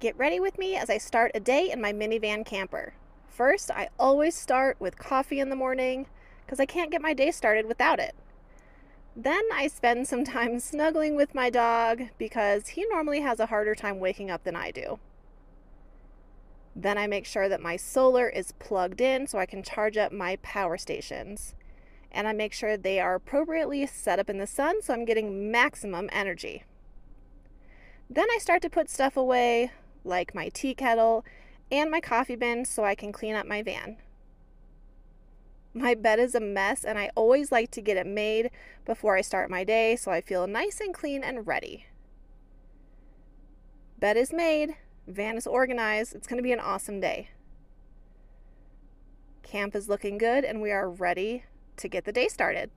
Get ready with me as I start a day in my minivan camper. First, I always start with coffee in the morning because I can't get my day started without it. Then I spend some time snuggling with my dog because he normally has a harder time waking up than I do. Then I make sure that my solar is plugged in so I can charge up my power stations. And I make sure they are appropriately set up in the sun so I'm getting maximum energy. Then I start to put stuff away, like my tea kettle and my coffee bin, so I can clean up my van. My bed is a mess, and I always like to get it made before I start my day so I feel nice and clean and ready. Bed is made, van is organized. It's going to be an awesome day. Camp is looking good, and we are ready to get the day started.